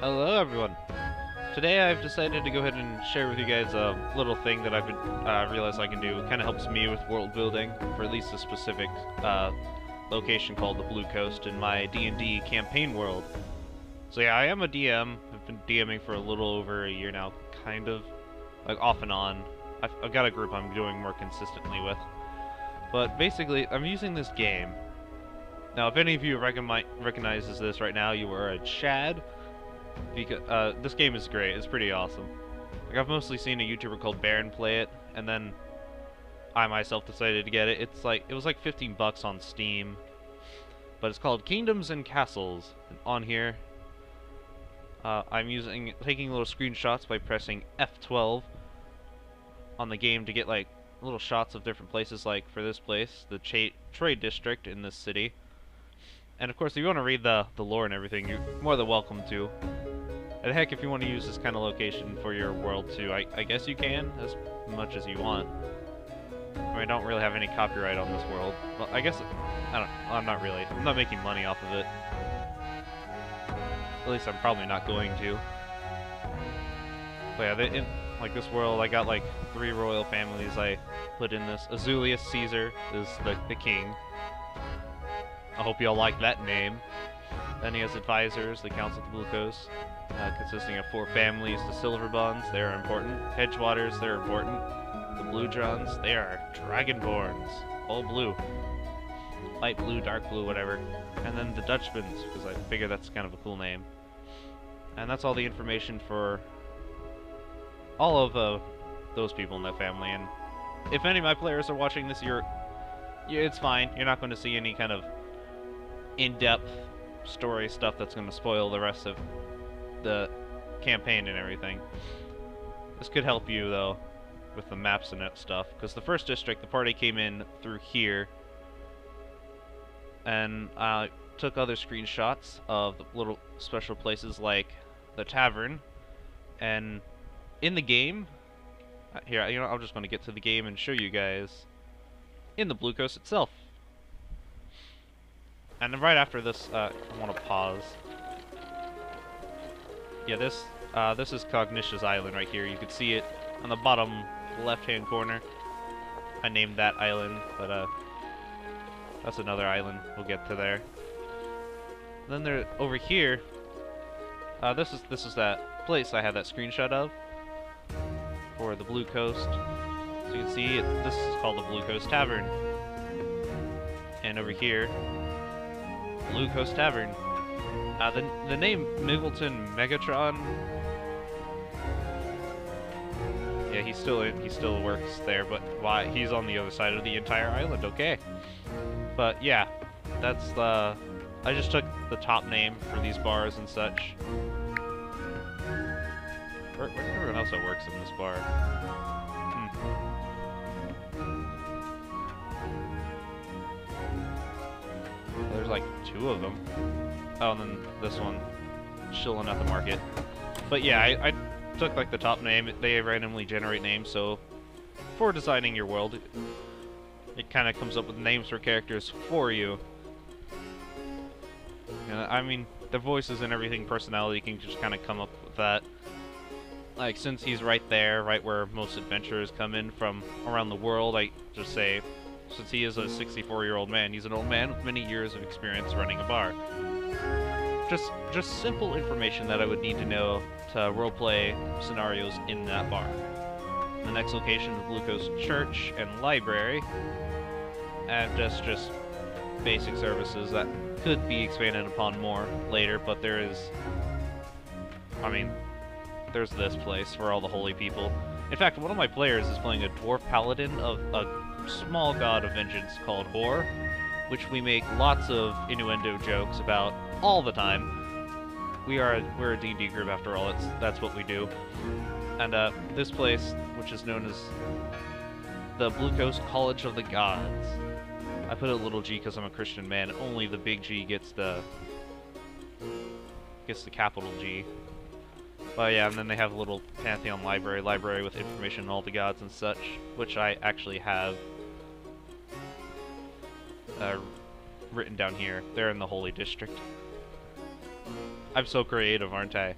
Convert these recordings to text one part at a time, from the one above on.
Hello, everyone. Today I've decided to go ahead and share with you guys a little thing that I've been, uh, realized I can do. It kind of helps me with world building for at least a specific uh, location called the Blue Coast in my D&D campaign world. So yeah, I am a DM. I've been DMing for a little over a year now, kind of, like off and on. I've, I've got a group I'm doing more consistently with. But basically, I'm using this game. Now, if any of you recogni recognizes this right now, you are a Chad because uh, this game is great. It's pretty awesome. Like I've mostly seen a YouTuber called Baron play it, and then I myself decided to get it. It's like it was like 15 bucks on Steam, but it's called Kingdoms and Castles. And on here, uh, I'm using taking little screenshots by pressing F12 on the game to get like little shots of different places. Like for this place, the trade district in this city. And of course, if you want to read the, the lore and everything, you're more than welcome to. And heck, if you want to use this kind of location for your world too, I, I guess you can, as much as you want. I mean, I don't really have any copyright on this world. Well, I guess, I don't, I'm not really. I'm not making money off of it. At least I'm probably not going to. But yeah, they, in, like this world, I got like three royal families I put in this. Azulius Caesar is the, the king. I hope y'all like that name. Then he has advisors, the Council of the Blue uh, consisting of four families. The Silverbonds, they are important. Hedgewaters, they're important. The Blue Johns, they are Dragonborns. All blue. Light blue, dark blue, whatever. And then the Dutchmans, because I figure that's kind of a cool name. And that's all the information for all of uh, those people in that family. And if any of my players are watching this, you're, it's fine. You're not going to see any kind of in-depth story stuff that's going to spoil the rest of the campaign and everything. This could help you, though, with the maps and that stuff, because the first district, the party came in through here, and I took other screenshots of little special places like the tavern, and in the game, uh, here, you know, I'm just going to get to the game and show you guys in the Blue Coast itself. And then right after this, uh, I want to pause. Yeah, this uh, this is Cognitious Island right here. You can see it on the bottom left-hand corner. I named that island, but uh, that's another island. We'll get to there. And then there, over here, uh, this is this is that place I had that screenshot of for the Blue Coast. So you can see it, this is called the Blue Coast Tavern. And over here, Blue Coast Tavern. Uh, the, the name Miggleton Megatron... Yeah, he still he still works there, but why he's on the other side of the entire island, okay. But yeah, that's the... I just took the top name for these bars and such. Where, where's everyone else that works in this bar? There's like two of them. Oh, and then this one, chilling at the market. But yeah, I, I took like the top name. They randomly generate names, so for designing your world, it, it kind of comes up with names for characters for you. And I mean, the voices and everything, personality can just kind of come up with that. Like, since he's right there, right where most adventurers come in from around the world, I just say since he is a 64-year-old man. He's an old man with many years of experience running a bar. Just, just simple information that I would need to know to roleplay scenarios in that bar. The next location is Blue Coast Church and Library, and just, just basic services that could be expanded upon more later, but there is, I mean, there's this place for all the holy people. In fact, one of my players is playing a dwarf paladin of a small god of vengeance called Hor, which we make lots of innuendo jokes about all the time. We are we're a D&D group after all. It's that's what we do. And uh, this place, which is known as the Blue Coast College of the Gods. I put a little G because I'm a Christian man. Only the big G gets the gets the capital G. But yeah, and then they have a little Pantheon library, library with information on all the gods and such, which I actually have uh, written down here. They're in the Holy District. I'm so creative, aren't I?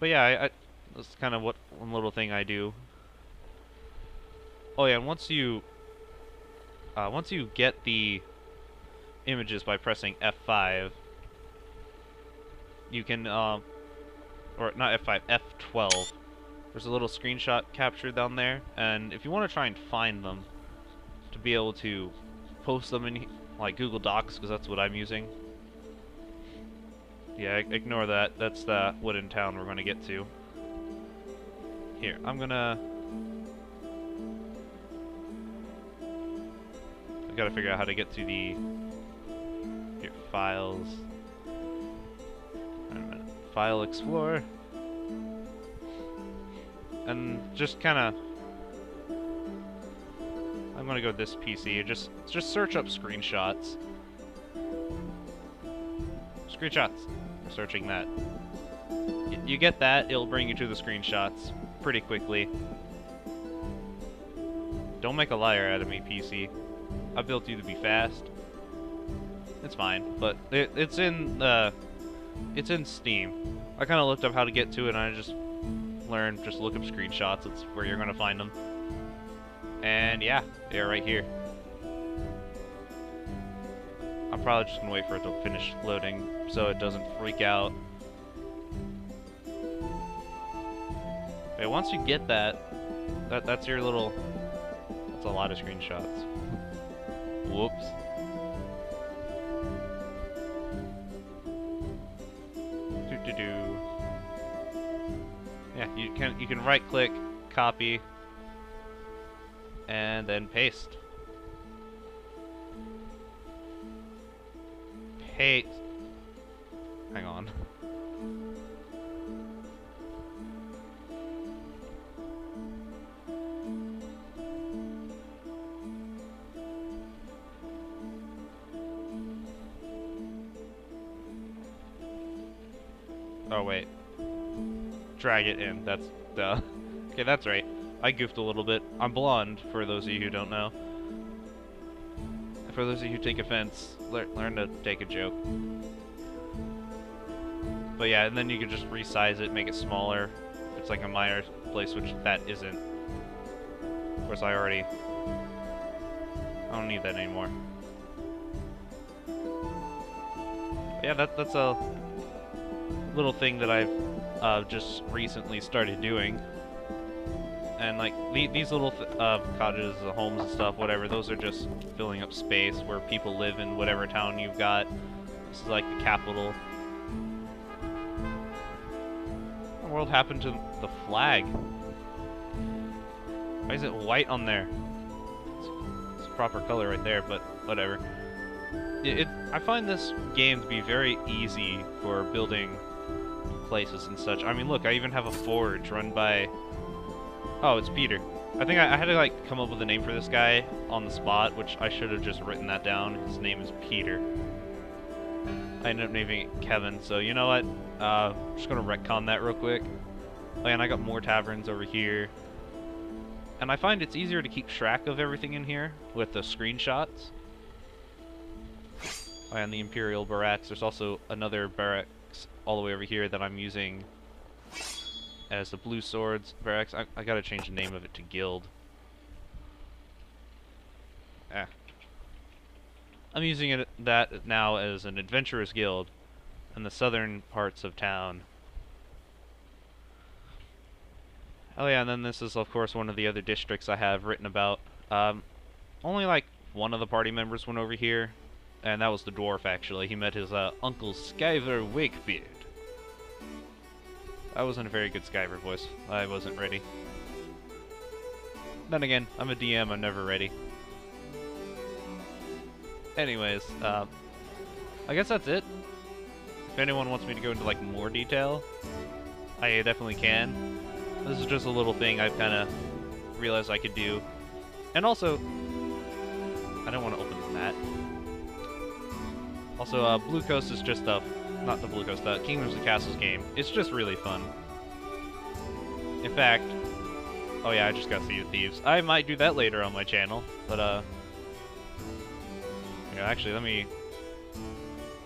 but yeah, I, I, that's kind of what one little thing I do. Oh yeah, and once you uh, once you get the images by pressing F5, you can, uh, or not F5, F12. There's a little screenshot captured down there, and if you want to try and find them, to be able to post them in like Google Docs, because that's what I'm using. Yeah, ignore that. That's the wooden town we're going to get to. Here, I'm gonna... I gotta figure out how to get to the... Here, files... File Explorer. And just kinda... I'm gonna go this PC, just just search up screenshots. Screenshots. I'm searching that. You get that, it'll bring you to the screenshots pretty quickly. Don't make a liar out of me, PC. I built you to be fast. It's fine, but it, it's in uh, it's in Steam. I kind of looked up how to get to it, and I just learned just look up screenshots. It's where you're gonna find them. And yeah, they're right here. I'm probably just gonna wait for it to finish loading so it doesn't freak out. Okay, once you get that, that that's your little, that's a lot of screenshots. Whoops. Do do do. Yeah, you can you can right click, copy, and then paste. Paste. Hang on. Oh, wait. Drag it in. That's... Duh. okay, that's right. I goofed a little bit. I'm blonde, for those of you who don't know. For those of you who take offense, le learn to take a joke. But yeah, and then you can just resize it, make it smaller. It's like a minor place, which that isn't. Of course, I already... I don't need that anymore. But yeah, that, that's a little thing that I've uh, just recently started doing. And like the, these little uh, cottages, the homes and stuff, whatever, those are just filling up space where people live in whatever town you've got. This is like the capital. What world happened to the flag? Why is it white on there? It's, it's a proper color right there, but whatever. It, it, I find this game to be very easy for building places and such. I mean, look, I even have a forge run by... Oh, it's Peter. I think I, I, had to, like, come up with a name for this guy on the spot, which I should have just written that down. His name is Peter. I ended up naming it Kevin, so you know what? Uh, I'm just gonna retcon that real quick. Oh, and I got more taverns over here. And I find it's easier to keep track of everything in here with the screenshots. Oh, and the Imperial Barracks. There's also another barracks all the way over here that I'm using as the Blue Swords barracks. I, I gotta change the name of it to Guild. Ah. I'm using it that now as an adventurers guild in the southern parts of town. Oh yeah, and then this is of course one of the other districts I have written about. Um, only like one of the party members went over here, and that was the dwarf, actually. He met his uh, Uncle Skyver Wakebeard. That wasn't a very good Skyver voice. I wasn't ready. Then again, I'm a DM, I'm never ready. Anyways, uh, I guess that's it. If anyone wants me to go into like more detail, I definitely can. This is just a little thing I've kind of realized I could do. And also, I don't want to open that. Also, uh, Blue Coast is just a, not the Blue Coast, the Kingdoms and Castles game. It's just really fun. In fact, oh yeah, I just got Sea of Thieves. I might do that later on my channel, but uh, yeah, actually, let me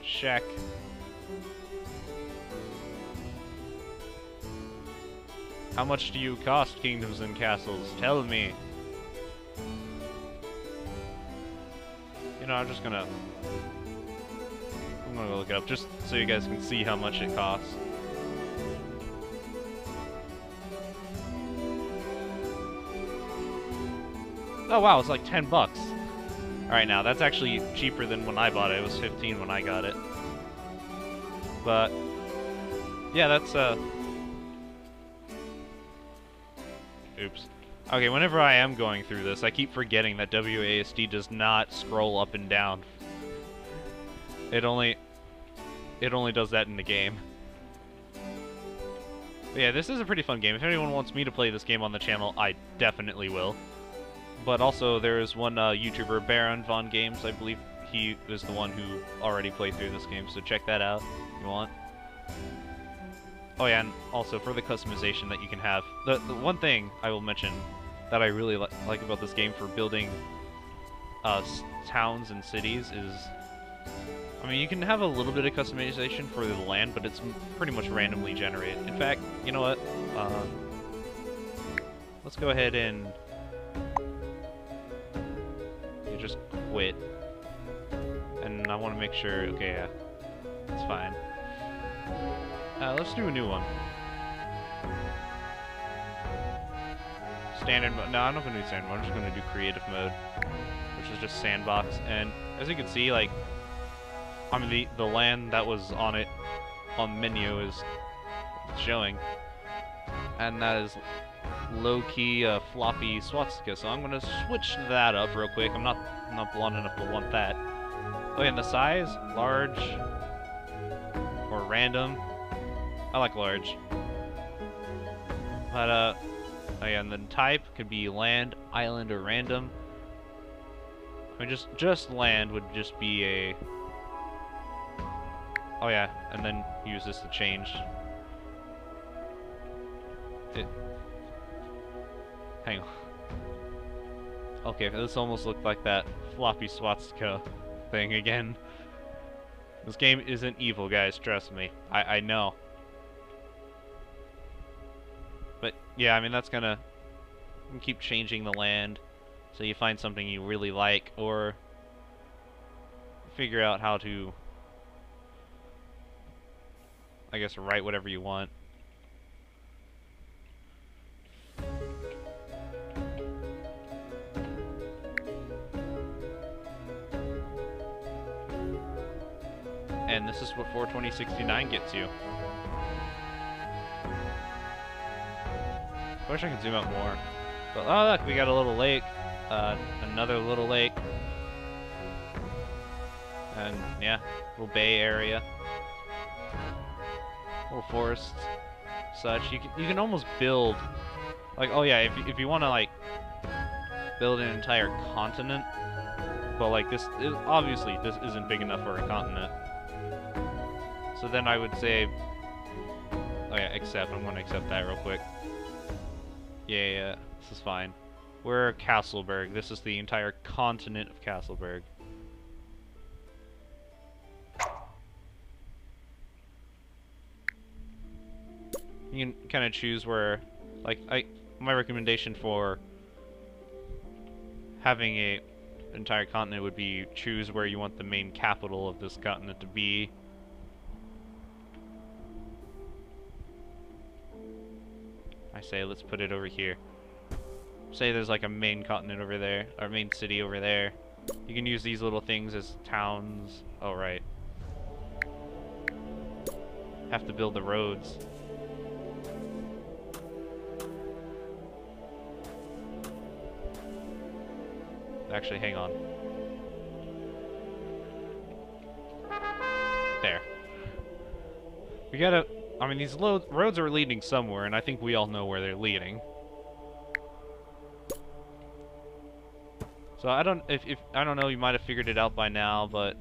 check. How much do you cost kingdoms and castles? Tell me. You know, I'm just gonna... I'm gonna go look it up just so you guys can see how much it costs. Oh wow, it's like 10 bucks. Alright now, that's actually cheaper than when I bought it. It was 15 when I got it. But, yeah, that's, uh... Oops. Okay, whenever I am going through this, I keep forgetting that WASD does not scroll up and down. It only... It only does that in the game. But yeah, this is a pretty fun game. If anyone wants me to play this game on the channel, I definitely will but also there is one uh, YouTuber, Baron Von Games, I believe he is the one who already played through this game, so check that out if you want. Oh yeah, and also for the customization that you can have, the, the one thing I will mention that I really li like about this game for building uh, towns and cities is, I mean, you can have a little bit of customization for the land, but it's pretty much randomly generated. In fact, you know what? Uh, let's go ahead and You just quit. And I want to make sure, okay, yeah, it's fine. Uh, let's do a new one. Standard mode, no, I'm not going to do standard mode, I'm just going to do creative mode, which is just sandbox. And as you can see, like, I mean, the, the land that was on it, on menu is showing. And that is low-key uh, floppy swastika, so I'm gonna switch that up real quick. I'm not I'm not blonde enough to want that. Oh, yeah, and the size, large or random. I like large. But uh, oh yeah, and then type could be land, island, or random. I mean, just just land would just be a. Oh yeah, and then use this to change it Hang on. Okay, this almost looked like that floppy swastika thing again. This game isn't evil, guys, trust me. I, I know. But, yeah, I mean, that's gonna keep changing the land so you find something you really like, or figure out how to, I guess, write whatever you want. and this is what 42069 gets you. I wish I could zoom out more. But, oh look, we got a little lake. Uh, another little lake. And, yeah, little bay area. Little forests, such. You can, you can almost build, like, oh yeah, if, if you want to, like, build an entire continent, but, like, this, obviously, this isn't big enough for a continent. So then I would say, oh yeah, accept. I'm going to accept that real quick. Yeah, yeah, this is fine. We're Castleberg. This is the entire continent of Castleberg. You can kind of choose where, like, I my recommendation for having a entire continent would be choose where you want the main capital of this continent to be I say let's put it over here. Say there's like a main continent over there, or main city over there. You can use these little things as towns. Oh, right. Have to build the roads. Actually, hang on. There. We gotta I mean, these roads are leading somewhere, and I think we all know where they're leading. So I don't, if, if I don't know, you might have figured it out by now, but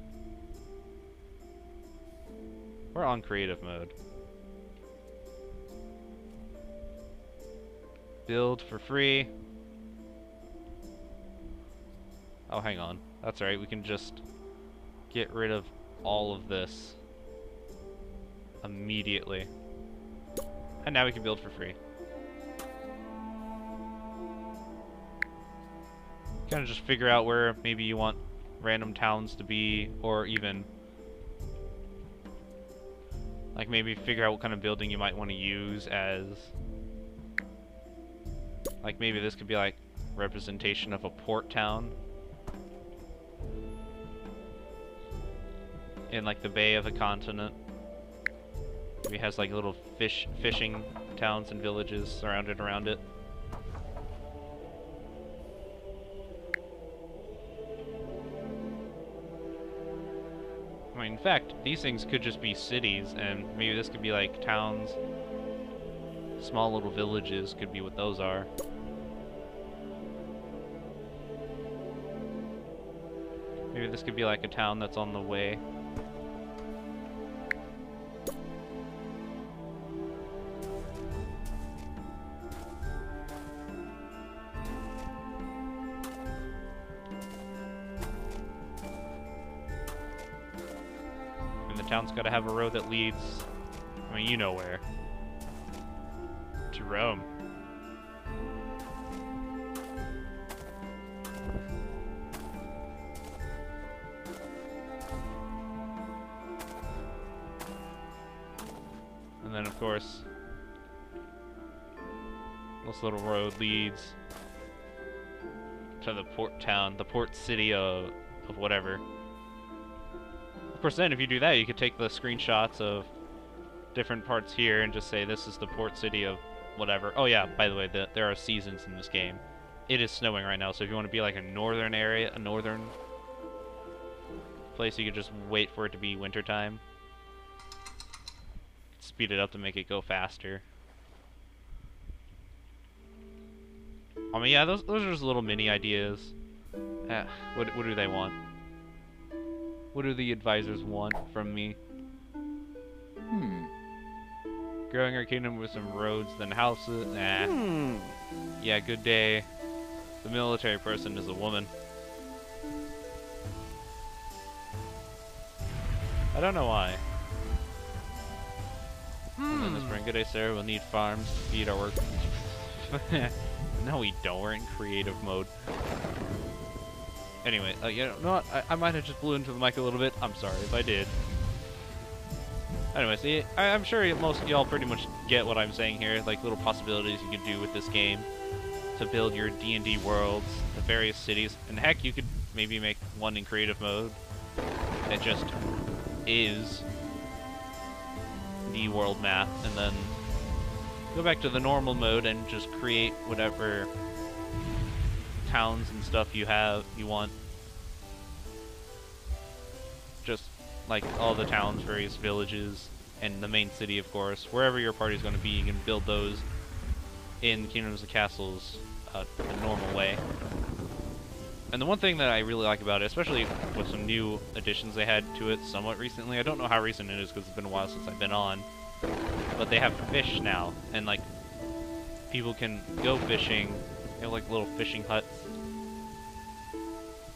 we're on creative mode. Build for free. Oh, hang on. That's right, we can just get rid of all of this immediately. And now we can build for free. Kind of just figure out where maybe you want random towns to be, or even like maybe figure out what kind of building you might want to use as like maybe this could be like representation of a port town in like the bay of a continent. Maybe has like little fish fishing towns and villages surrounded around it. I mean, in fact, these things could just be cities, and maybe this could be like towns. Small little villages could be what those are. Maybe this could be like a town that's on the way. Town's got to have a road that leads, I mean, you know where. To Rome. And then, of course, this little road leads to the port town, the port city of, of whatever. Course, then if you do that, you could take the screenshots of different parts here and just say this is the port city of whatever. Oh yeah, by the way, the, there are seasons in this game. It is snowing right now, so if you want to be like a northern area, a northern place, you could just wait for it to be wintertime. Speed it up to make it go faster. I mean, yeah, those those are just little mini ideas. Uh, what what do they want? What do the advisors want from me? Hmm. Growing our kingdom with some roads, then houses. Nah. Hmm. Yeah, good day. The military person is a woman. I don't know why. And then this Hmm. spring, good day, sir. We'll need farms to feed our work. no, we don't. We're in creative mode. Anyway, uh, you know what? I, I might have just blew into the mic a little bit. I'm sorry if I did. Anyway, see, I, I'm sure most y'all pretty much get what I'm saying here. Like little possibilities you could do with this game to build your D&D worlds, the various cities, and heck, you could maybe make one in creative mode that just is the world map, and then go back to the normal mode and just create whatever towns and stuff you have you want. Just like all the towns, various villages, and the main city, of course. Wherever your party's going to be, you can build those in Kingdoms and Castles uh, the normal way. And the one thing that I really like about it, especially with some new additions they had to it somewhat recently, I don't know how recent it is because it's been a while since I've been on, but they have fish now, and like people can go fishing. They have like little fishing huts,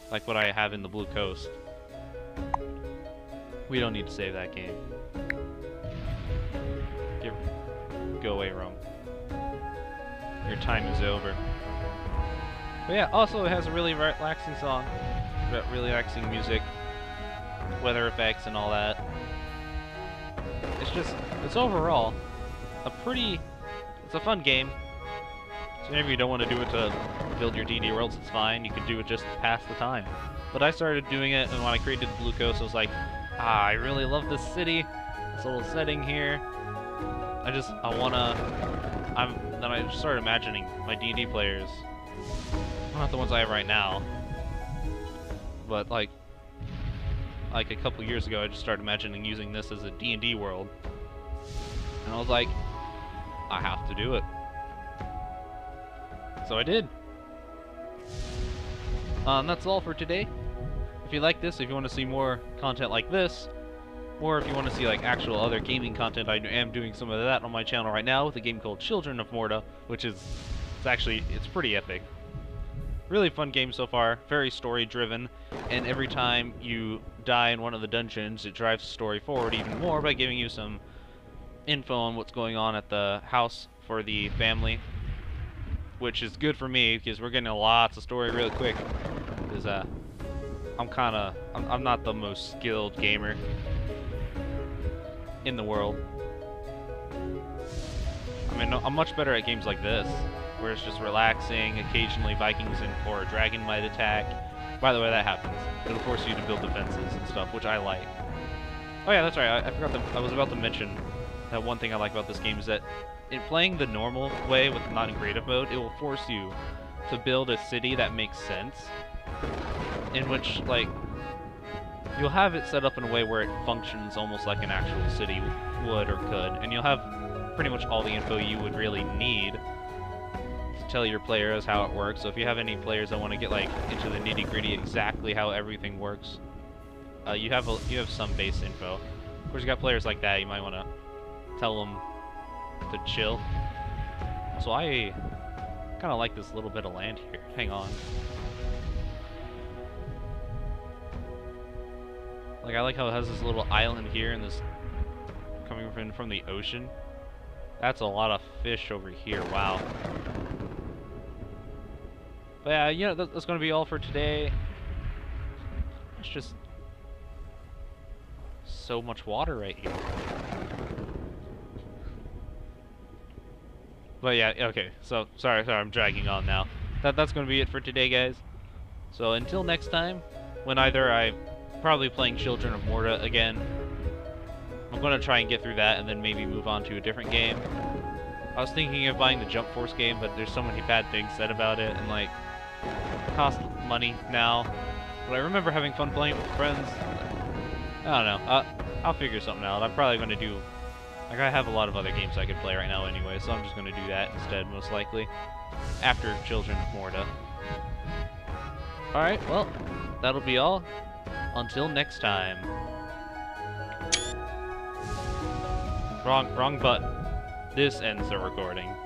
like what I have in the Blue Coast. We don't need to save that game. Get, go away, Rome. Your time is over. But yeah, also it has a really relaxing song, re- really relaxing music, weather effects and all that. It's just, it's overall a pretty, it's a fun game. So maybe you don't want to do it to build your D&D worlds, it's fine. You can do it just to pass the time. But I started doing it, and when I created Blue Coast, I was like, ah, I really love this city, this little setting here. I just, I wanna, I'm, then I started imagining my D&D players not the ones I have right now, but like like a couple years ago, I just started imagining using this as a D&D world, and I was like, I have to do it. So I did. Um, that's all for today. If you like this, if you want to see more content like this, or if you want to see like actual other gaming content, I am doing some of that on my channel right now with a game called Children of Morta, which is it's actually it's pretty epic. Really fun game so far, very story driven, and every time you die in one of the dungeons, it drives the story forward even more by giving you some info on what's going on at the house for the family, which is good for me because we're getting lots of story really quick. because uh, I'm kind of I'm, I'm not the most skilled gamer in the world. I mean, I'm much better at games like this, where it's just relaxing. Occasionally, Vikings and or a dragon might attack. By the way, that happens. It'll force you to build defenses and stuff, which I like. Oh yeah, that's right. I, I forgot. To, I was about to mention that one thing I like about this game is that in playing the normal way with not in creative mode, it will force you to build a city that makes sense. In which, like, you'll have it set up in a way where it functions almost like an actual city would or could, and you'll have pretty much all the info you would really need to tell your players how it works. So if you have any players that want to get like into the nitty gritty exactly how everything works, uh, you have a, you have some base info. Of course, you got players like that. You might want to tell them to chill. So I kind of like this little bit of land here. Hang on. Like I like how it has this little island here and this coming from from the ocean. That's a lot of fish over here. Wow. But yeah, you know, that's going to be all for today. It's just so much water right here. But yeah, okay. So sorry, sorry, I'm dragging on now. That that's going to be it for today, guys. So until next time, when either I'm probably playing Children of Morta again, I'm going to try and get through that and then maybe move on to a different game. I was thinking of buying the Jump Force game, but there's so many bad things said about it, and like, cost money now. But I remember having fun playing with friends. I don't know. Uh, I'll figure something out. I'm probably going to do... Like, I have a lot of other games I could play right now anyway, so I'm just going to do that instead, most likely. After Children of Morta. Alright, well, that'll be all. Until next time. Wrong, wrong button. This ends the recording.